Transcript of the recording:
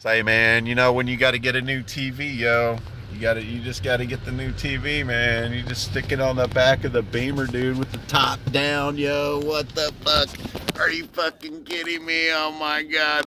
Say, man, you know when you got to get a new TV, yo, you got to, you just got to get the new TV, man. You just stick it on the back of the Beamer, dude, with the top down, yo. What the fuck? Are you fucking kidding me? Oh my god.